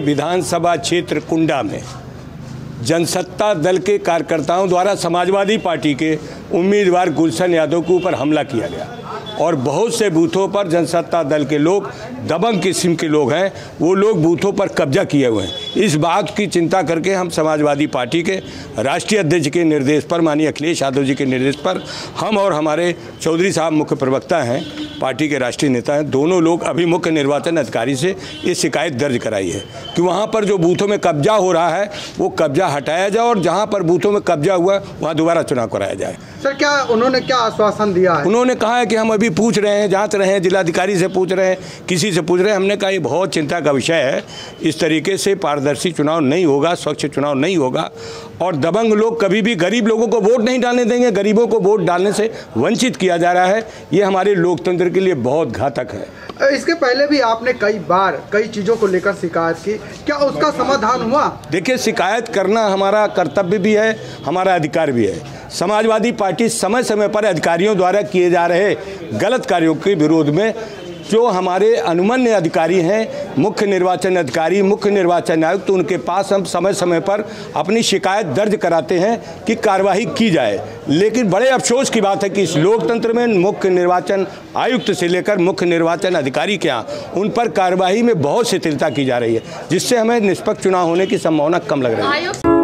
विधानसभा क्षेत्र कुंडा में जनसत्ता दल के कार्यकर्ताओं द्वारा समाजवादी पार्टी के उम्मीदवार गुलशन यादव के ऊपर हमला किया गया। और बहुत से बूथों पर जनसत्ता दल के लोग दबंग किस्म के लोग हैं वो लोग बूथों पर कब्जा किए हुए हैं। इस बात की चिंता करके हम समाजवादी पार्टी के राष्ट्रीय अध्यक्ष के निर्देश पर माननीय अखिलेश यादव जी के निर्देश पर हम और हमारे चौधरी साहब मुख्य प्रवक्ता हैं पार्टी के राष्ट्रीय नेता हैं दोनों लोग अभी मुख्य निर्वाचन अधिकारी से ये शिकायत दर्ज कराई है कि वहाँ पर जो बूथों में कब्जा हो रहा है वो कब्जा हटाया जाए और जहाँ पर बूथों में कब्जा हुआ है वहाँ दोबारा चुनाव कराया जाए। सर क्या उन्होंने क्या आश्वासन दिया है? उन्होंने कहा है कि हम अभी पूछ रहे हैं जाँच रहे हैं जिलाधिकारी से पूछ रहे हैं किसी से पूछ रहे हैं। हमने कहा ये बहुत चिंता का विषय है। इस तरीके से पारदर्शी चुनाव नहीं होगा स्वच्छ चुनाव नहीं होगा। और दबंग लोग कभी भी गरीब लोगों को वोट नहीं डालने देंगे। गरीबों को वोट डालने से वंचित किया जा रहा है। ये हमारे लोकतंत्र के लिए बहुत घातक है। इसके पहले भी आपने कई बार कई चीज़ों को लेकर शिकायत की। क्या उसका समाधान हुआ? देखिए शिकायत करना हमारा कर्तव्य भी है हमारा अधिकार भी है। समाजवादी पार्टी समय समय पर अधिकारियों द्वारा किए जा रहे गलत कार्यों के विरोध में जो हमारे अनुमन्य अधिकारी हैं, मुख्य निर्वाचन अधिकारी, मुख्य निर्वाचन आयुक्त तो उनके पास हम समय समय पर अपनी शिकायत दर्ज कराते हैं कि कार्रवाई की जाए। लेकिन बड़े अफसोस की बात है कि इस लोकतंत्र में मुख्य निर्वाचन आयुक्त से लेकर मुख्य निर्वाचन अधिकारी के यहाँ, उन पर कार्यवाही में बहुत शिथिलता की जा रही है, जिससे हमें निष्पक्ष चुनाव होने की संभावना कम लग रही है।